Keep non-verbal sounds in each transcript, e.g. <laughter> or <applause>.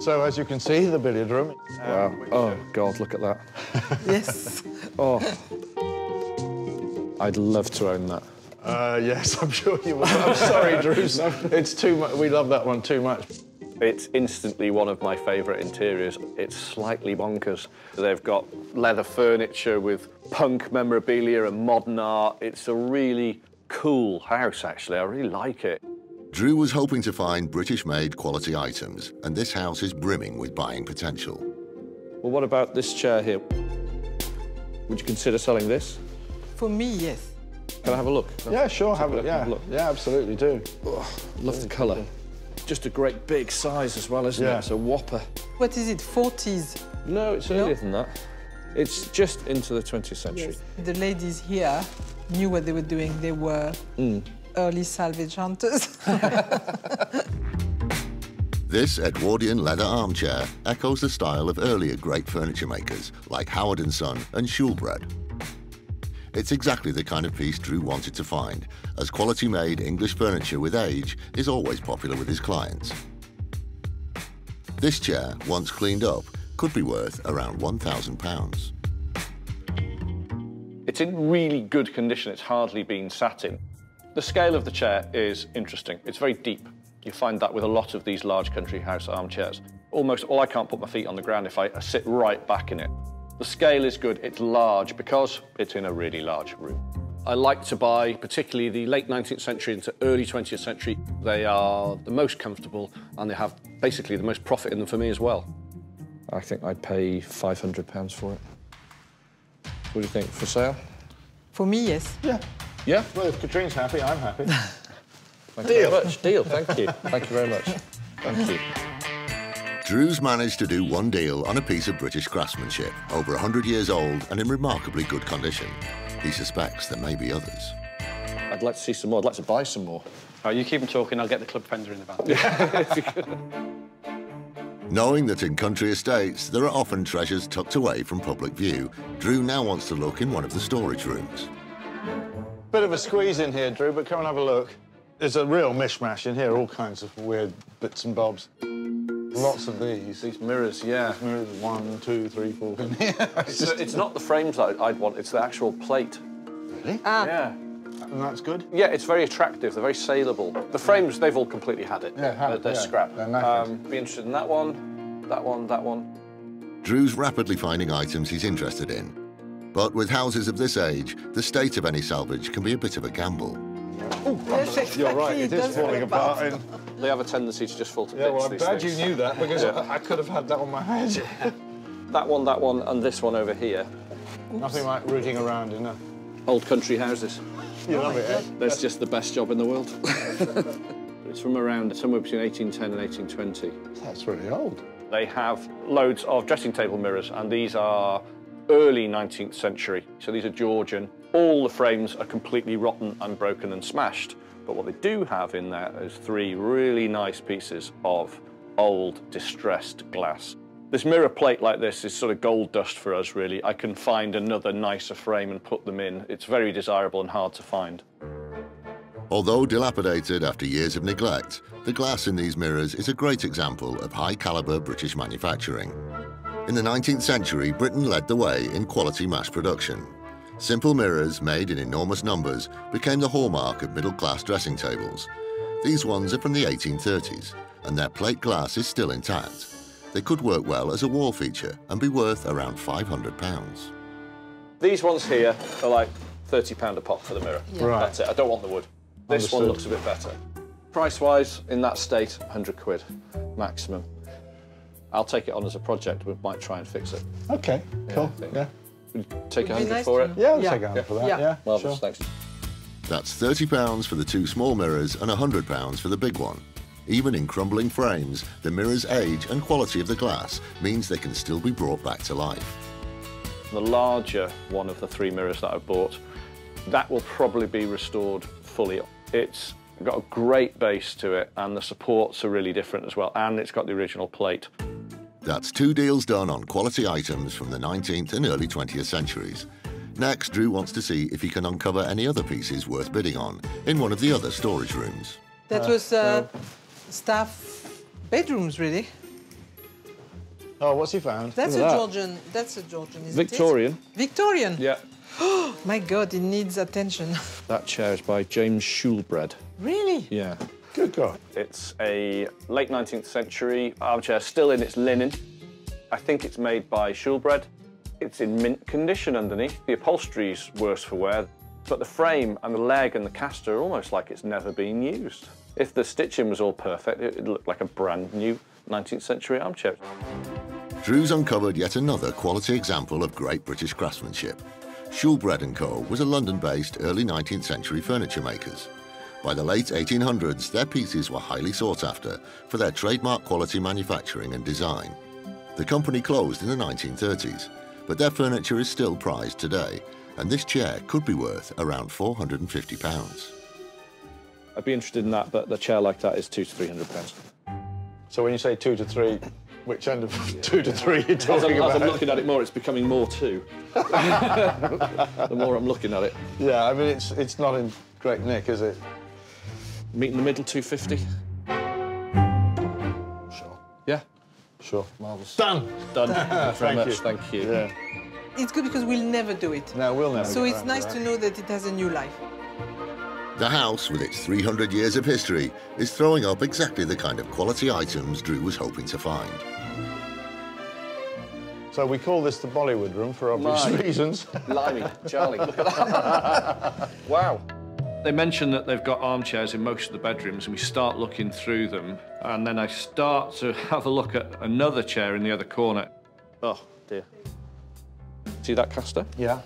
So, as you can see, the billiard room. Wow. Oh, God, look at that. <laughs> yes. Oh. I'd love to own that. Uh, yes, <laughs> I'm sure you will. I'm sorry, <laughs> Drew. It's too much. We love that one too much. It's instantly one of my favourite interiors. It's slightly bonkers. They've got leather furniture with punk memorabilia and modern art. It's a really cool house, actually. I really like it. Drew was hoping to find British-made quality items, and this house is brimming with buying potential. Well, what about this chair here? Would you consider selling this? For me, yes. Can I have a look? Yeah, sure. Have a look, look. Yeah, have a look. yeah, absolutely do. Oh, love the colour. Just a great big size as well, isn't Yeah. it? It's a whopper. What is it, 40s? No, it's No? earlier than that. It's just into the 20th century. The ladies here knew what they were doing. They were Mm. Early salvage hunters. <laughs> This Edwardian leather armchair echoes the style of earlier great furniture makers like Howard and Son and Shoolbred. It's exactly the kind of piece Drew wanted to find, as quality-made English furniture with age is always popular with his clients. This chair, once cleaned up, could be worth around £1,000. It's in really good condition. It's hardly been sat in. The scale of the chair is interesting. It's very deep. You find that with a lot of these large country house armchairs. Almost all I can't put my feet on the ground if I sit right back in it. The scale is good. It's large because it's in a really large room. I like to buy particularly the late 19th century into early 20th century. They are the most comfortable and they have basically the most profit in them for me as well. I think I'd pay £500 for it. What do you think? For sale? For me, yes. Yeah. Yeah? Well, if Katrine's happy, I'm happy. <laughs> Thank you very much. Deal, thank you. Thank you very much. Thank you. Drew's managed to do one deal on a piece of British craftsmanship, over 100 years old and in remarkably good condition. He suspects there may be others. I'd like to see some more. I'd like to buy some more. Oh, you keep them talking, I'll get the club fender in the back. <laughs> Knowing that in country estates there are often treasures tucked away from public view, Drew now wants to look in one of the storage rooms. Bit of a squeeze in here, Drew, but come and have a look. There's a real mishmash in here, all kinds of weird bits and bobs. Lots of these. These mirrors, yeah. Mirrors, one, two, three, four. <laughs> in here. It's, it's not the frames that I'd want, it's the actual plate. Really? Ah, Yeah. And that's good? Yeah, it's very attractive. They're very saleable. The frames, they've all completely had it. Yeah, have they're, it, they're yeah. scrap. They're knackered. um, be interested in that one, that one, that one. Drew's rapidly finding items he's interested in. But with houses of this age, the state of any salvage can be a bit of a gamble. yes, exactly. You're right, it is falling apart. In... They have a tendency to just fall to bits. Yeah, well, I'm glad things. you knew that because I, I could have had that on my head. <laughs> That one, that one, and this one over here. Nothing like rooting around in a. Old country houses. You love it, eh? That's just the best job in the world. <laughs> it's from around somewhere between 1810 and 1820. That's really old. They have loads of dressing table mirrors, and these are early 19th century. So these are Georgian. All the frames are completely rotten and broken and smashed. But what they do have in there is three really nice pieces of old, distressed glass. This mirror plate like this is sort of gold dust for us, really. I can find another nicer frame and put them in. It's very desirable and hard to find. Although dilapidated after years of neglect, the glass in these mirrors is a great example of high-caliber British manufacturing. In the 19th century, Britain led the way in quality mass production. Simple mirrors made in enormous numbers became the hallmark of middle-class dressing tables. These ones are from the 1830s, and their plate glass is still intact. They could work well as a wall feature and be worth around £500. These ones here are like £30 a pop for the mirror. Right. That's it. I don't want the wood. This one looks a bit better. Price-wise, in that state, 100 quid maximum. I'll take it on as a project. We might try and fix it. Okay, cool. I think. Yeah. Take a 100 nice for to- it. Yeah, I'll Yeah. take a hand for that. Yeah. Yeah, Marvellous, sure. thanks. That's £30 for the two small mirrors and £100 for the big one. Even in crumbling frames, the mirror's age and quality of the glass means they can still be brought back to life. The larger one of the three mirrors that I've bought, that will probably be restored fully. It's got a great base to it, and the supports are really different as well, and it's got the original plate. That's two deals done on quality items from the 19th and early 20th centuries. Next, Drew wants to see if he can uncover any other pieces worth bidding on in one of the other storage rooms. That was uh, staff bedrooms, really. Oh, what's he found? That's a Look at that. Georgian. That's a Georgian, isn't Victorian. it? Victorian. Yeah. Oh, <gasps> My God, it needs attention. That chair is by James Shoolbred. really? Yeah. Good God. It's a late 19th century armchair, still in its linen. I think it's made by Shoolbred. It's in mint condition underneath. The upholstery's worse for wear, but the frame and the leg and the caster are almost like it's never been used. If the stitching was all perfect, it would look like a brand new 19th century armchair. Drew's uncovered yet another quality example of great British craftsmanship. Shoolbred & Co. was a London-based early 19th century furniture makers. By the late 1800s, their pieces were highly sought after for their trademark quality manufacturing and design. The company closed in the 1930s, but their furniture is still prized today, and this chair could be worth around £450. I'd be interested in that, but the chair like that is two to three hundred pounds. So when you say two to three, which end of two to three you're As talking I'm, as I'm looking at it more, it's becoming more two. <laughs> the more I'm looking at it. Yeah, I mean, it's, it's not in great nick, is it? Meet in the middle, 250. Sure. Yeah. Sure. Marvellous. Done. Done. <laughs> Thank you very Thank much. you. Thank you. Yeah. It's good because we'll never do it. No, we'll never So it's nice that. to know that it has a new life. The house, with its 300 years of history, is throwing up exactly the kind of quality items Drew was hoping to find. So we call this the Bollywood room for obvious My. reasons. Blimey, Charlie, look at that. wow. They mention that they've got armchairs in most of the bedrooms, and we start looking through them, and then I start to <laughs> have a look at another chair in the other corner. Oh, dear. See that caster? yeah.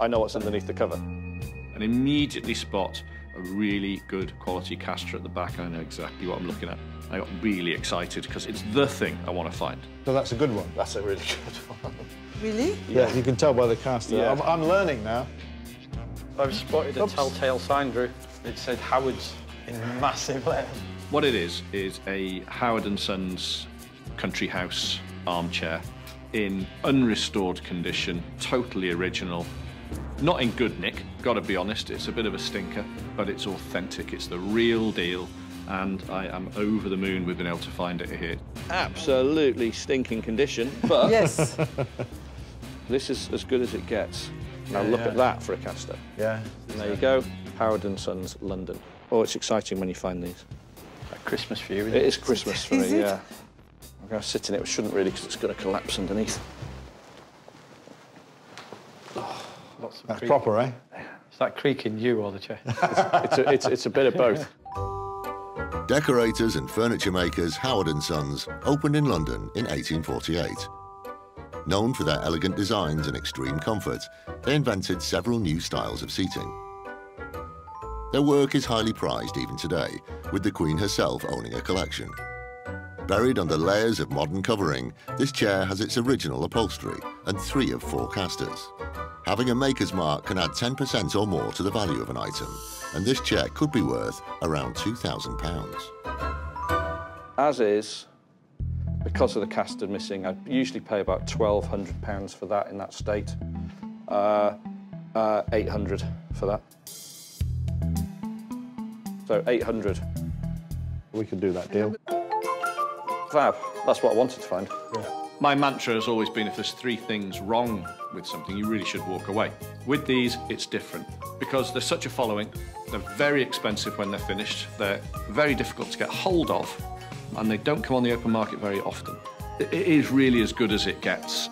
I know what's underneath the cover. And immediately spot a really good quality caster at the back. I know exactly what I'm looking at. I got really excited because it's the thing I want to find. So that's a good one. That's a really <laughs> good one. Really? Yeah, you can tell by the caster. Yeah. I'm, I'm learning now. I've spotted a Oops. telltale sign, Drew. It said Howard's in massive letters. What it is is a Howard and Sons country house armchair in unrestored condition, totally original. Not in good nick, gotta be honest, it's a bit of a stinker, but it's authentic, it's the real deal, and I am over the moon we've been able to find it here. Absolutely stinking condition, but Yes. <laughs> this is as good as it gets. Now look at that for a caster. Yeah. And there you go, Howard and Sons, London. Oh, it's exciting when you find these. Like Christmas for you, isn't It is Christmas for Is me, it? yeah. I'm going to sit in it, but shouldn't really because it's going to collapse underneath. Lots of That's creak. proper, eh? Is that creaking you or the chair? It's a, it's, it's a bit of both. Decorators and furniture makers Howard and Sons opened in London in 1848. Known for their elegant designs and extreme comfort, they invented several new styles of seating. Their work is highly prized even today, with the Queen herself owning a collection. Buried under layers of modern covering, this chair has its original upholstery and three of four casters. Having a maker's mark can add 10% or more to the value of an item, and this chair could be worth around £2,000. As is, because of the caster missing, I usually pay about £1,200 for that in that state. Uh, uh, 800 for that. So 800. We could do that deal. Fab. That's what I wanted to find. My mantra has always been if there's three things wrong with something, you really should walk away. With these, it's different because there's such a following. They're very expensive when they're finished. They're very difficult to get hold of, and they don't come on the open market very often. It it is really as good as it gets.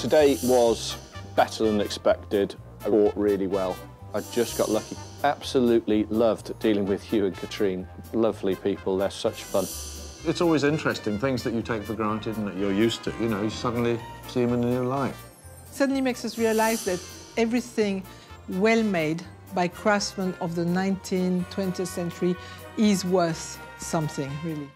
Today was better than expected. I bought really well. I just got lucky. Absolutely loved dealing with Hugh and Katrine. Lovely people, they're such fun. It's always interesting, things that you take for granted and that you're used to, you know, you suddenly see them in a new light. Suddenly makes us realize that everything well made by craftsmen of the 19th, 20th century is worth something, really.